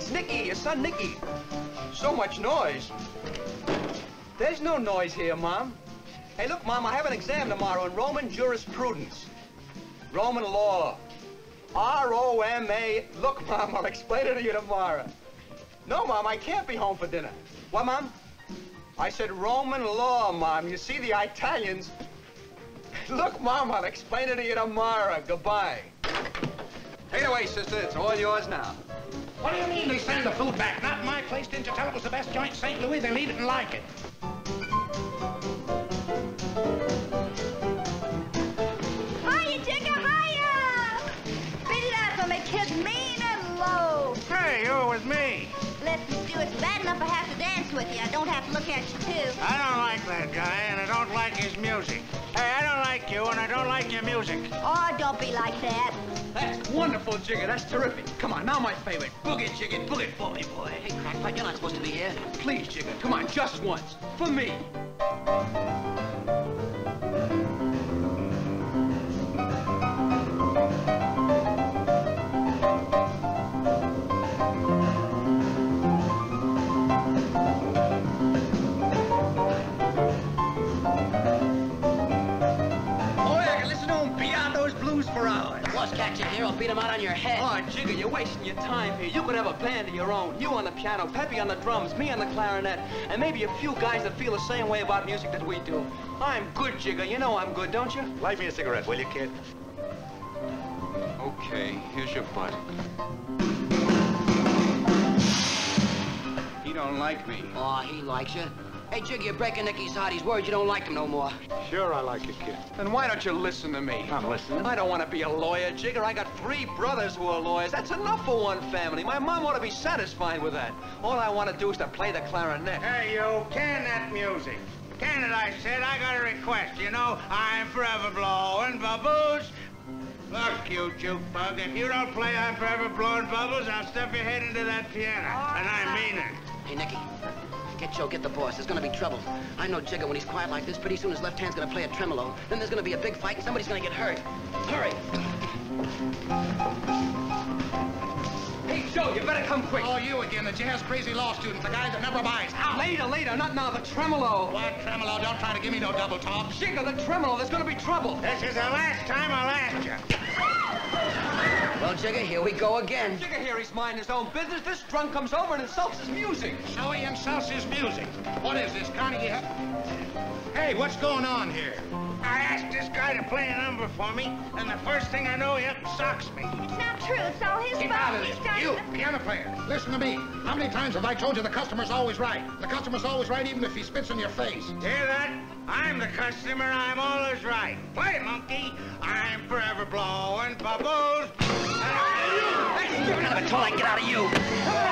son, Nicky. So much noise. There's no noise here, Mom. Hey, look, Mom, I have an exam tomorrow in Roman jurisprudence. Roman law. R-O-M-A. Look, Mom, I'll explain it to you tomorrow. No, Mom, I can't be home for dinner. What, Mom? I said Roman law, Mom. You see, the Italians... Look, Mom, I'll explain it to you tomorrow. Goodbye. Take it away, sister. It's all yours now. What do you mean they send the food back? Not my place. Didn't you tell it was the best joint in St. Louis? They'll eat it and like it. Hiya, Jigger, hiya! Beat it out for me, kid, mean and low. Hey, you're with me. Listen, Stu, it's bad enough I have to dance with you. I don't have to look at you, too. I don't like that guy, and I don't like his music. Hey, I don't like you, and I don't like your music. Oh, don't be like that. That's wonderful, Jigger. That's terrific. Come on, now my favorite. Boogie, Jigger. Boogie for me, boy. Hey, Crackpot, you're not supposed to be here. Please, Jigger. Come on, just once. For me. Out those blues for hours. Boss catch you here, I'll beat him out on your head. Oh, Jigger, you're wasting your time here. You could have a band of your own. You on the piano, Peppy on the drums, me on the clarinet, and maybe a few guys that feel the same way about music that we do. I'm good, Jigger. You know I'm good, don't you? Light me a cigarette, will you, kid? Okay, here's your butt. He don't like me. Oh, he likes you. Hey, Jig, you're breaking Nicky's heart. He's worried you don't like him no more. Sure, I like you, kid. Then why don't you listen to me? I'm listening. I don't want to be a lawyer, Jigger. I got three brothers who are lawyers. That's enough for one family. My mom ought to be satisfied with that. All I want to do is to play the clarinet. Hey, you, can that music. Can it, I said. I got a request. You know, I'm forever blowing bubbles. Look, you jukebug, if you don't play I'm forever blowing bubbles, I'll stuff your head into that piano. And I mean it. Hey, Nicky, get Joe, get the boss. There's gonna be trouble. I know Jigger, when he's quiet like this, pretty soon his left hand's gonna play a tremolo. Then there's gonna be a big fight and somebody's gonna get hurt. Hurry. Hey, Joe, you better come quick. Oh, you again, the jazz crazy law student, the guy that never buys. Out! Later, later, not now. The tremolo. What, tremolo? Don't try to give me no double talk. Jigger, the tremolo. There's gonna be trouble. This is the last time I'll ask you. Well, Jigger, here we go again. Jigger here, he's minding his own business. This drunk comes over and insults his music. So he insults his music. What is this, Carnegie? Hey, what's going on here? I asked this guy to play a number for me, and the first thing I know, he up and socks me. It's not true. It's all his Keep fault. out of He's this. You, to- piano player, listen to me. How many times have I told you the customer's always right? The customer's always right even if he spits in your face. Hear that? I'm the customer. I'm always right. Play, monkey. I'm forever blowing bubbles. And I... Get out of you?